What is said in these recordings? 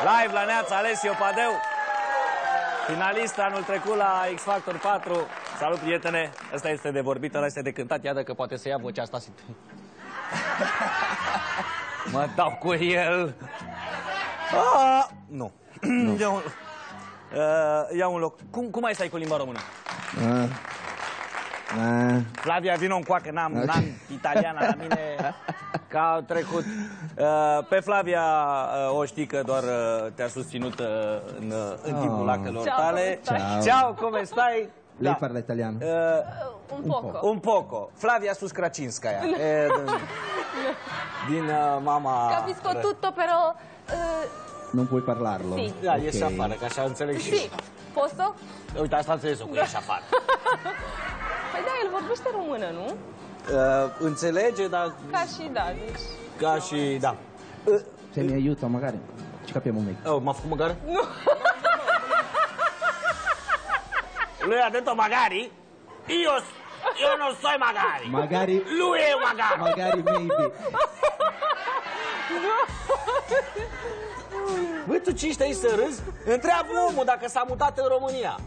Live la Neața, Alessio Padeu. Finalist anul trecut la X Factor 4. Salut, prietene! Ăsta este de vorbit, ăla este de cântat. Iată că poate să ia vocea asta. mă dau cu el. Ah, nu. nu. Ia, un, uh, ia un loc. Cum, cum ai stai cu limba română? Uh, uh, Flavia, vină în coacă, n-am, Ok. n-am italiana la mine, că au trecut. Uh, pe Flavia uh, o știi că doar uh, te-a susținut uh, în, uh, în timpul Oh. actelor Ciao, tale. come stai? Ciao, come stai? lei parla italiano? Uh, Un poco. un poco. Flavia Suscracinskaya. e, din, din uh, mama... Capisco tutto, però... eh, Non puoi parlarlo? Sì. Da, Ok. ieși afară, că așa înțeleg și sì, posso? eu. Uite, asta înțeles-o, că ieși afară. Păi da, el vorbește română, nu? Uh, înțelege, dar Ca și da, deci... ca și... Da. Uh, Se mi aiuta magari ci capiamo meglio. Oh, m-a făcut măgare? Nu. Lui a detto magari? Io, io non soy magari. Magari, Lui e magari. magari maybe. Băi, tu ce ești aici să râzi? Întreabă omul dacă s-a mutat în România.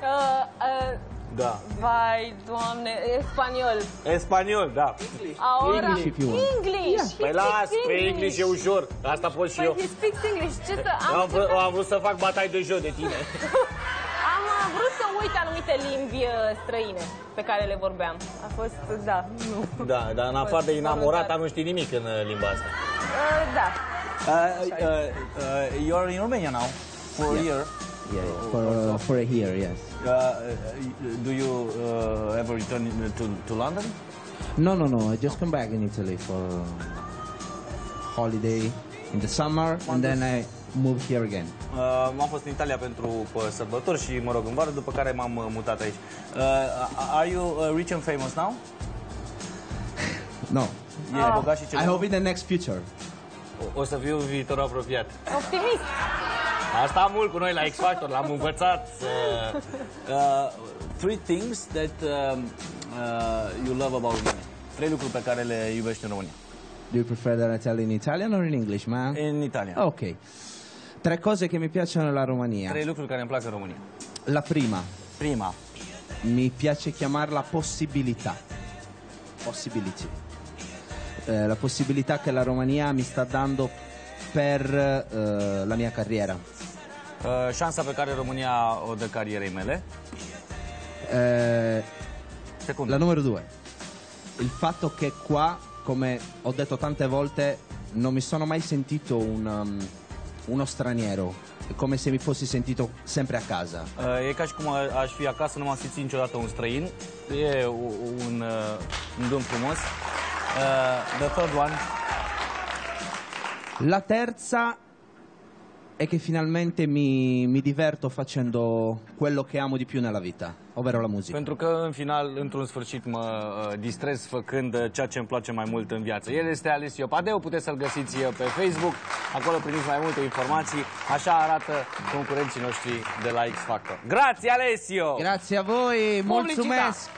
Uh, uh, Da. vai, doamne, e spaniol. E spaniol, da. Ahora, English if you want. English. He Păi las, speaks pe English e ușor. Asta pot și Păi eu. he speaks English. Ce să... Am, Eu am, vrut, încercat- am vrut să fac batai de joc de tine. am uh, vrut să uit anumite limbi uh, străine pe care le vorbeam. A fost, da, nu. Da, dar în afară de enamorat nu știi nimic în uh, limba asta. Uh, da. Uh, uh, uh, you're in Romania now for a year. Yeah, yeah, for, uh, for a year, yes. Uh, do you uh, ever return in- to, to London? No, no, no. I just come back in Italy for holiday in the summer, and then I move here again. Uh, am fost în Italia pentru uh, sărbători și, mă rog, în vară, după care m-am uh, mutat aici. Uh, are you uh, rich and famous now? No. E bogat și ce I hope in the next future. O, o să fiu în viitor apropiat. Optimist. Asta am mult cu noi la X Factor, l-am învățat să... Uh, three things that um, uh, you love about Romania. Trei lucruri pe care le iubești în România. Do you prefer that I tell in Italian or in English, man? În Italia. Ok. Tre cose che mi piacciono nella Romania. Trei lucruri care îmi plac în România. La prima, Prima, mi piace chiamarla possibilità. Possibility. Eh, la possibilità che la Romania mi sta dando per eh, la mia carriera. Uh, șansa pe care România o dă carierei mele. Eh, Secundă. la numero due, il fatto che qua, come ho detto tante volte, non mi sono mai sentito un, um, uno straniero, è come se mi fossi sentito sempre a casa. Uh, E ca și cum aș fi acasă, nu m-am simțit niciodată un străin. E un, uh, un frumos. Uh, the third one, La terza è che finalmente mi, mi diverto facendo quello che amo di più nella vita, ovvero la musica. pentru că în final, într-un sfârșit, mă uh, distrez făcând uh, ceea ce îmi place mai mult în viață. El este Alessio Padeu, puteți să-l găsiți uh, pe Facebook, acolo primiți mai multe informații. Așa arată concurenții noștri de la X Factor. Grazie Alessio! Grazie a voi, Pubblicità. mulțumesc!